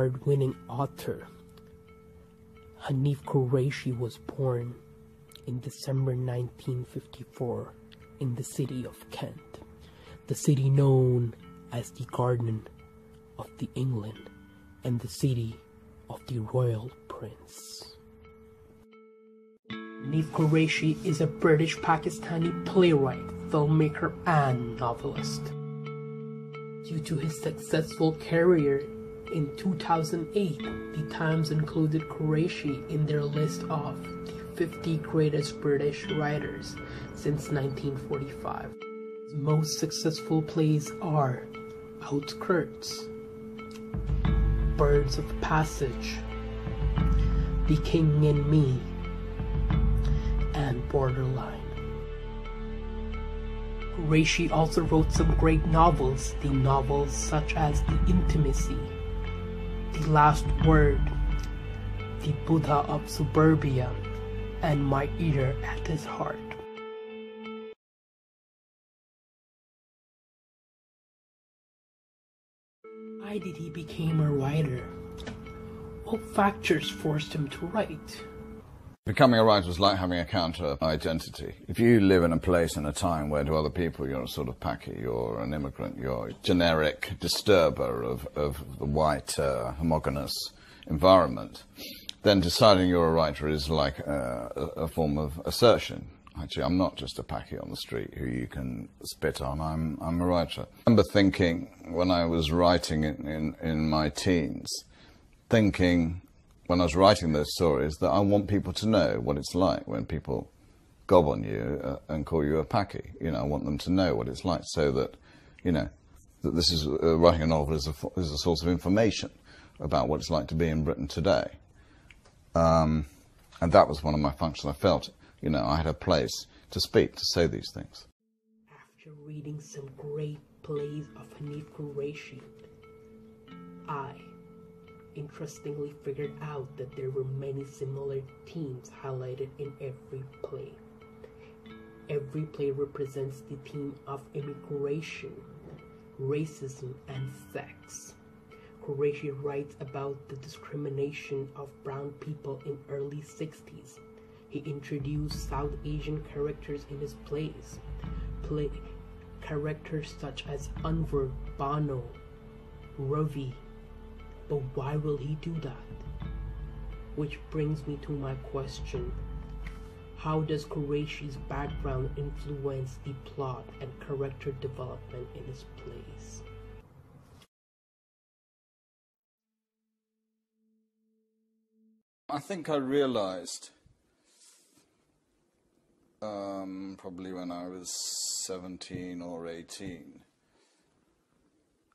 Award winning author Hanif Kureishi was born in December 1954 in the city of Kent, the city known as the Garden of the England and the city of the Royal Prince. Hanif Kureishi is a British Pakistani playwright, filmmaker, and novelist. Due to his successful career in 2008, The Times included Kureishi in their list of the 50 greatest British writers since 1945. His most successful plays are Outskirts, Birds of Passage, The King and Me, and Borderline. Kureishi also wrote some great novels, the novels such as The Intimacy, The Last Word, The Buddha of Suburbia, and My Ear at His Heart. Why did he become a writer? What factors forced him to write? Becoming a writer was like having a counter identity. If you live in a place and a time where to other people you're a sort of packy, you're an immigrant, you're a generic disturber of, of the white uh, homogenous environment, then deciding you're a writer is like a, a form of assertion. Actually, I'm not just a packy on the street who you can spit on. I'm, I'm a writer. I remember thinking when I was writing in, in, in my teens, thinking when I was writing those stories that I want people to know what it's like when people gob on you uh, and call you a packy. You know, I want them to know what it's like so that, you know, that this is uh, writing a novel is a, is a source of information about what it's like to be in Britain today. Um, and that was one of my functions. I felt, you know, I had a place to speak, to say these things. After reading some great plays of Hanif Kureishi, I interestingly figured out that there were many similar themes highlighted in every play. Every play represents the theme of immigration, racism, and sex. Kureishi writes about the discrimination of brown people in early 60s. He introduced South Asian characters in his plays. Play characters such as Anwar, Bano, Ravi, but why will he do that? Which brings me to my question. How does Kureishi's background influence the plot and character development in his plays? I think I realized, um, probably when I was 17 or 18,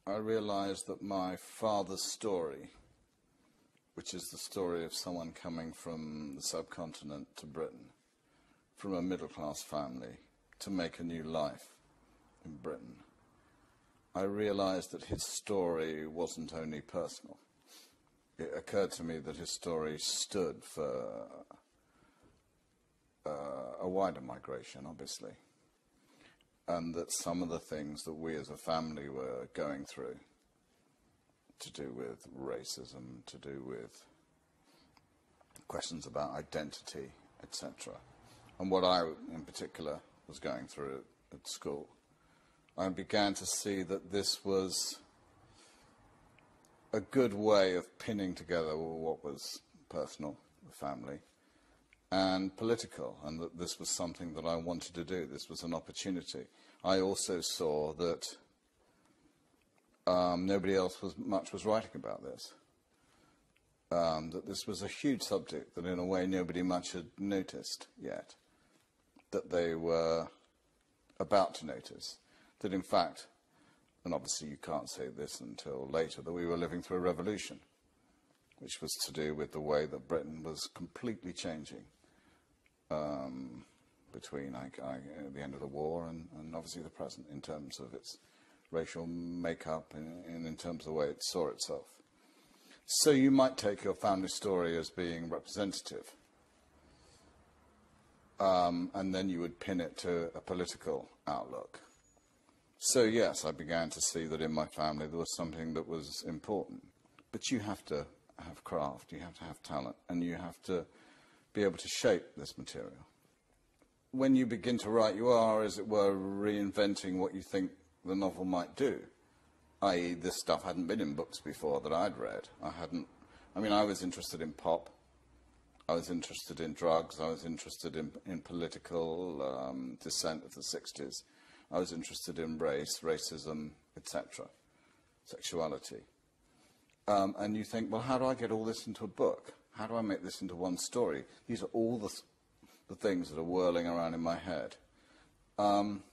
I realized that my father's story, which is the story of someone coming from the subcontinent to Britain, from a middle class family, to make a new life in Britain, I realized that his story wasn't only personal. It occurred to me that his story stood for uh, a wider migration, obviously, and that some of the things that we as a family were going through to do with racism, to do with questions about identity, etc., and what I, in particular, was going through at, at school, I began to see that this was a good way of pinning together what was personal, the family, and political, and that this was something that I wanted to do. This was an opportunity. I also saw that um, nobody else was much was writing about this. Um, that this was a huge subject that, in a way, nobody much had noticed yet. That they were about to notice. That, in fact, and obviously you can't say this until later, that we were living through a revolution, which was to do with the way that Britain was completely changing um, between I, I, the end of the war and, and, obviously the present in terms of its racial makeup and, and in terms of the way it saw itself. So you might take your family story as being representative. Um, and then you would pin it to a political outlook. So, yes, I began to see that in my family there was something that was important but you have to have craft, you have to have talent, and you have to be able to shape this material. When you begin to write, you are, as it were, reinventing what you think the novel might do. I.e., this stuff hadn't been in books before that I'd read. I hadn't. I mean, I was interested in pop. I was interested in drugs. I was interested in, in political um, dissent of the 60s. I was interested in race, racism, etc., sexuality. Um, and you think, well, how do I get all this into a book? How do I make this into one story? These are all the, the things that are whirling around in my head. Um,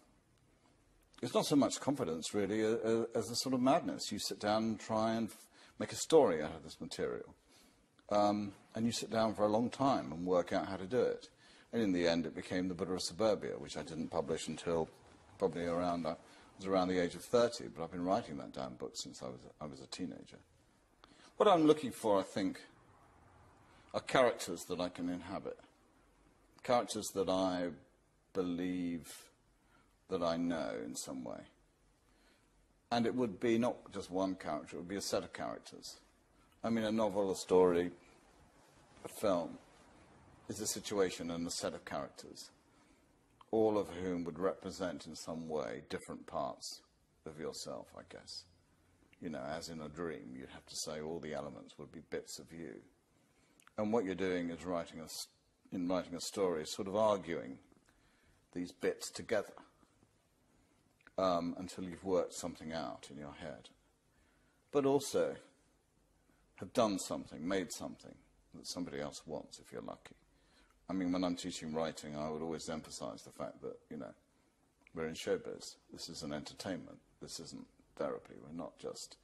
it's not so much confidence, really, as, as a sort of madness. You sit down and try and make a story out of this material. Um, and you sit down for a long time and work out how to do it. And in the end, it became The Buddha of Suburbia, which I didn't publish until probably around, uh, was around the age of 30, but I've been writing that damn book since I was, I was a teenager. What I'm looking for, I think, are characters that I can inhabit. Characters that I believe that I know in some way. And it would be not just one character, it would be a set of characters. I mean, a novel, a story, a film is a situation and a set of characters, all of whom would represent in some way different parts of yourself, I guess. You know, as in a dream, you'd have to say all the elements would be bits of you. And what you're doing is writing a, in writing a story, sort of arguing these bits together um, until you've worked something out in your head. But also have done something, made something that somebody else wants if you're lucky. I mean, when I'm teaching writing, I would always emphasize the fact that, you know, we're in showbiz. This is an entertainment. This isn't therapy. We're not just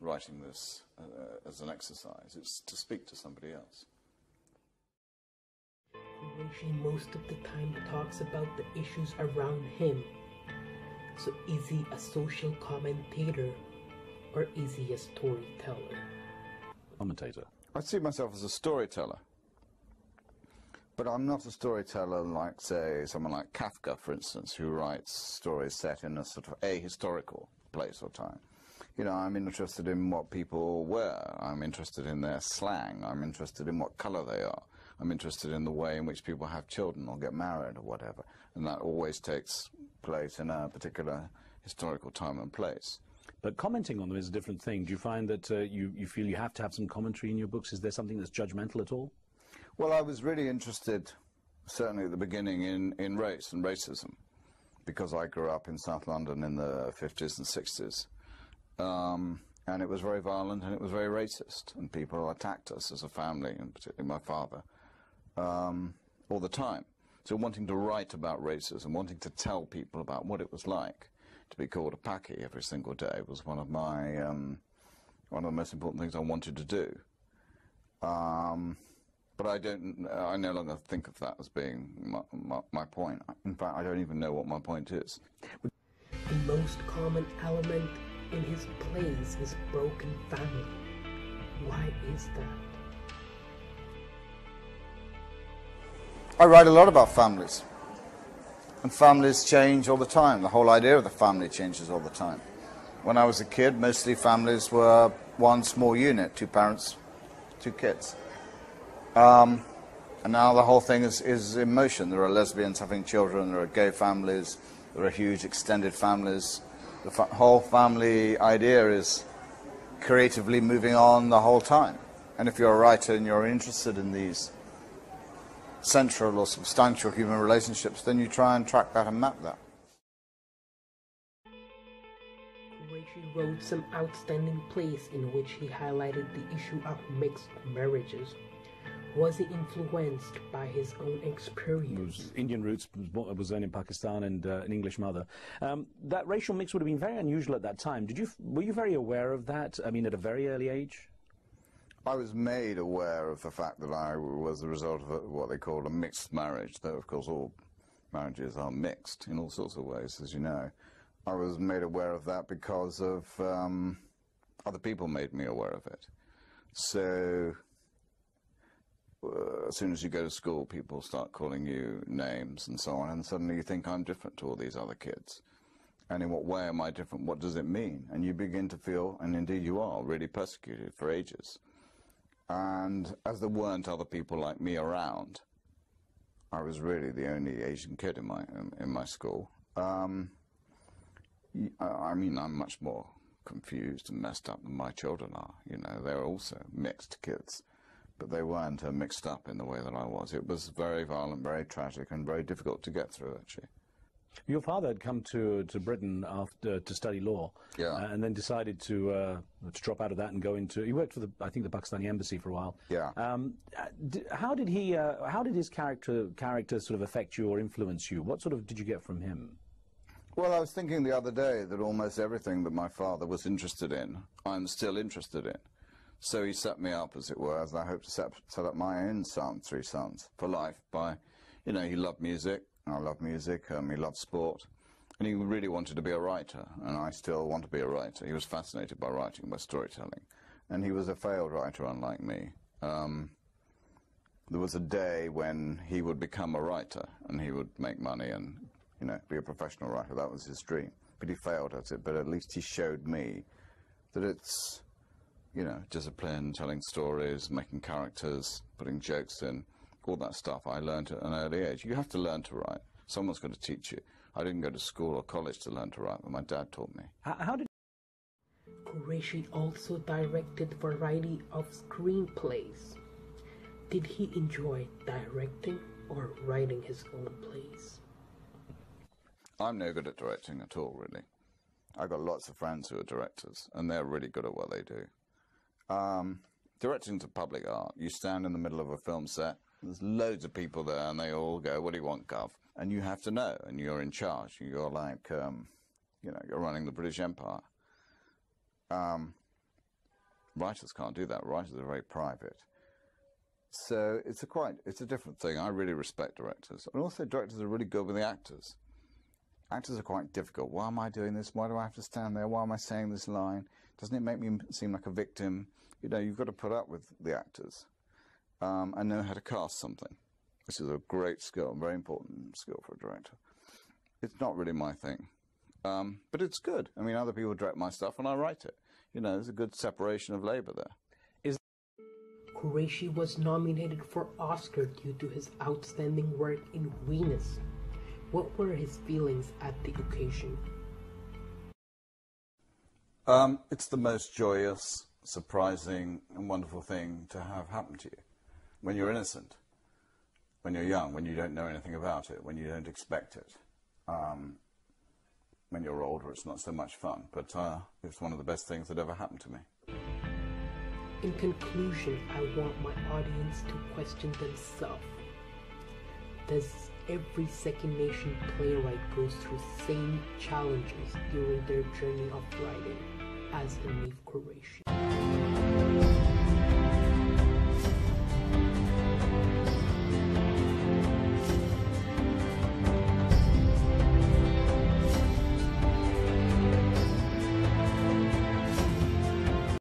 writing this uh, as an exercise. It's to speak to somebody else. Kureishi most of the time talks about the issues around him. So is he a social commentator or is he a storyteller? Commentator. I see myself as a storyteller. But I'm not a storyteller like, say, someone like Kafka, for instance, who writes stories set in a sort of ahistorical place or time. You know, I'm interested in what people wear. I'm interested in their slang. I'm interested in what color they are. I'm interested in the way in which people have children or get married or whatever. And that always takes place in a particular historical time and place. But commenting on them is a different thing. Do you find that uh, you, you feel you have to have some commentary in your books? Is there something that's judgmental at all? Well, I was really interested, certainly at the beginning, in, in race and racism, because I grew up in South London in the 50s and 60s. Um, and it was very violent and it was very racist, and people attacked us as a family, and particularly my father, um, all the time. So wanting to write about racism, wanting to tell people about what it was like to be called a Paki every single day was one of my um, one of the most important things I wanted to do. Um, but I don't. I no longer think of that as being my, my, my, point. In fact, I don't even know what my point is. The most common element in his place is broken family. Why is that? I write a lot about families. And families change all the time. The whole idea of the family changes all the time. When I was a kid, mostly families were one small unit, two parents, two kids. Um, and now the whole thing is, is in motion. There are lesbians having children, there are gay families, there are huge extended families. The fa whole family idea is creatively moving on the whole time. And if you're a writer and you're interested in these central or substantial human relationships, then you try and track that and map that. Kureishi wrote some outstanding plays in which he highlighted the issue of mixed marriages. Was he influenced by his own experience? Indian roots, was born in Pakistan, and uh, an English mother. Um, that racial mix would have been very unusual at that time. Did you were you very aware of that? I mean, at a very early age. I was made aware of the fact that I was the result of a, what they called a mixed marriage, though, of course, all marriages are mixed in all sorts of ways, as you know. I was made aware of that because of um, other people made me aware of it. So, uh, as soon as you go to school, people start calling you names and so on, and suddenly you think I'm different to all these other kids. And in what way am I different? What does it mean? And you begin to feel, and indeed you are, really persecuted for ages. And as there weren't other people like me around, I was really the only Asian kid in my in, in my school. Um, I mean, I'm much more confused and messed up than my children are. You know, they're also mixed kids, but they weren't uh, mixed up in the way that I was. It was very violent, very tragic, and very difficult to get through, actually. Your father had come to to Britain after to study law, yeah. uh, and then decided to uh, to drop out of that and go into. He worked for the I think the Pakistani embassy for a while. Yeah. Um, how did he? Uh, how did his character character sort of affect you or influence you? What sort of did you get from him? Well, I was thinking the other day that almost everything that my father was interested in, I'm still interested in. So he set me up, as it were, as I hope to set, set up my own son, three sons, for life by, you know, he loved music, I love music, um, he loved sport, and he really wanted to be a writer, and I still want to be a writer. He was fascinated by writing, by storytelling, and he was a failed writer, unlike me. Um, there was a day when he would become a writer, and he would make money and you know, be a professional writer. That was his dream. But he failed at it. But at least he showed me that it's, you know, discipline, telling stories, making characters, putting jokes in, all that stuff I learned at an early age. You have to learn to write. Someone's got to teach you. I didn't go to school or college to learn to write, but my dad taught me. How did Kureishi also directed a variety of screenplays. Did he enjoy directing or writing his own plays? I'm no good at directing at all, really. I've got lots of friends who are directors, and they're really good at what they do. Um, directing's a public art. You stand in the middle of a film set, there's loads of people there, and they all go, What do you want, Gov? And you have to know, and you're in charge. You're like, um, you know, you're running the British Empire. Um, writers can't do that. Writers are very private. So it's a quite, it's a different thing. I really respect directors. And also directors are really good with the actors. Actors are quite difficult. Why am I doing this? Why do I have to stand there? Why am I saying this line? Doesn't it make me seem like a victim? You know, you've got to put up with the actors um, and know how to cast something. This is a great skill, very important skill for a director. It's not really my thing, um, but it's good. I mean, other people direct my stuff and I write it. You know, there's a good separation of labor there. Is Kureishi was nominated for Oscar due to his outstanding work in Venus. What were his feelings at the occasion? Um, it's the most joyous, surprising, and wonderful thing to have happen to you when you're innocent, when you're young, when you don't know anything about it, when you don't expect it. Um, when you're older, it's not so much fun, but uh, it's one of the best things that ever happened to me. In conclusion, I want my audience to question themselves. Does every second nation playwright goes through same challenges during their journey of writing as a Hanif Kureishi.